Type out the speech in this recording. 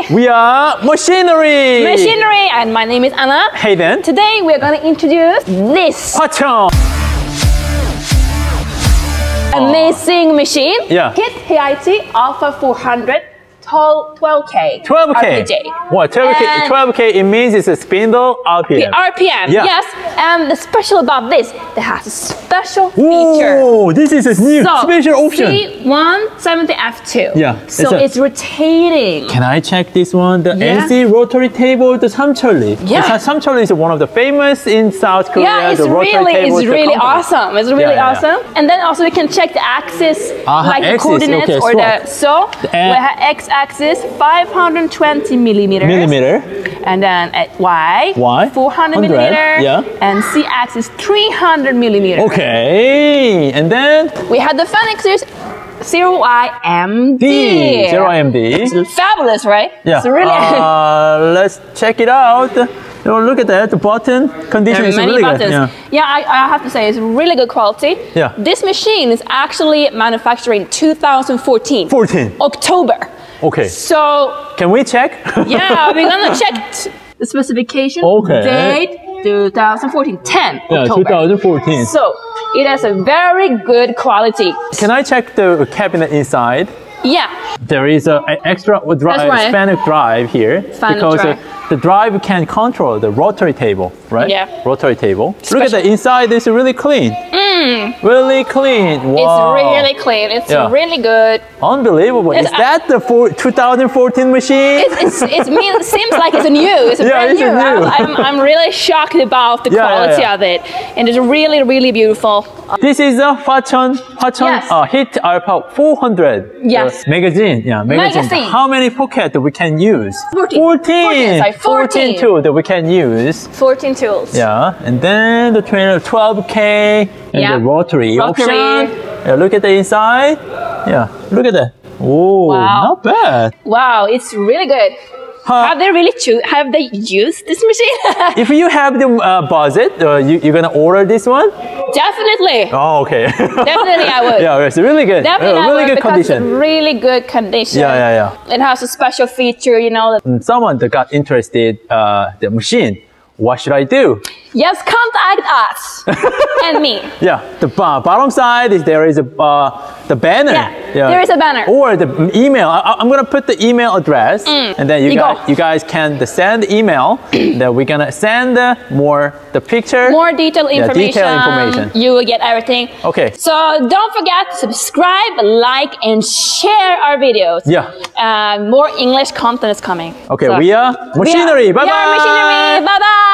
We are machinery. Machinery, and my name is Anna. Hey then. Today we're going to introduce this 화청. amazing machine. Yeah. Hit Hitachi Alpha 400 12, 12K. 12k. RPJ. What? 12k. And- 12k. It means it's a spindle RPM. RPM, Yeah. yes. And the special about this, it has a special feature. Ooh, this is a new special option. See 170F2. Yeah, So it's a- it's rotating. Can I check this one? The Yeah. NC rotary table, the Samchully. Yeah. The Samchully is one of the famous in South Korea. Yeah, it's the rotary really, it's is really awesome. It's really Yeah, yeah, yeah. awesome. And then also we can check the axis, Ah, like the axis, coordinates okay, or the so. And- we have x-axis 520 millimeters. Millimeter. And then at y, Y, 400 100, millimeter. yeah. And z-axis 300 millimeter. Okay. And then We have the Fenixers 0IMD. 0IMD. Fabulous, right? Yeah. It's really Uh, let's check it out. You know, look at that. The button condition is many really buttons. good. Yeah, I, I have to say it's really good quality. Yeah. This machine is actually manufactured in 2014. 14. October. Okay. So Can we check? yeah, we're gonna check the specification. Okay. Date 2014. 10 yeah, October. 2014. So it has a very good quality. Can I check the cabinet inside? Yeah. There is a, a extra dri- That's right. Drive here because uh, drive. Uh, the drive can control the rotary table, right? Yeah. Rotary table. Look at the inside. It's really clean. Really clean. Wow. It's really clean. It's Yeah. really good. unbelievable. Is that the four, 2014 machine? It's, it's, it's mean, it seems like it's a new. It's Yeah, brand it's new. new. I'm, I'm, I'm really shocked about the Yeah, quality yeah. of it, and it's really, really beautiful. This is a Hwacheon, Hwacheon Yes. uh, Hit Alpha 400 Yes. uh, magazine. Yeah, magazine. Magazine. How many pocket that we can use? 14. 14. 14, sorry, 14. tool that we can use. 14 tools. Yeah, and then the trainer 12K and Yeah. the rotary, Rotary. option. Yeah, look at the inside. Yeah, look at that. Oh, Wow. not bad. Wow, it's really good. Huh. Have they really choo- have they used this machine? If you have the uh, budget, uh, you, you're gonna order this one? Definitely. Oh, okay. Definitely I would. yeah, it's really good. Definitely Uh, really good condition. really good condition. Yeah, yeah, yeah. It has a special feature, you know. Someone that got interested uh, the machine. What should I do? Yes, contact us and me. Yeah, the bo- bottom side is there is a uh, the banner. Yeah, there is a banner. Or the email. I, I'm gonna put the email address, and then you Mm. You guys go. you guys can the send email. that we're gonna send uh, more the picture. More detailed Yeah, information. detailed information. You will get everything. Okay. So don't forget to subscribe, like, and share our videos. Yeah. Uh, more English content is coming. Okay, So- we are machinery. We are, Bye we are machinery. bye. machinery.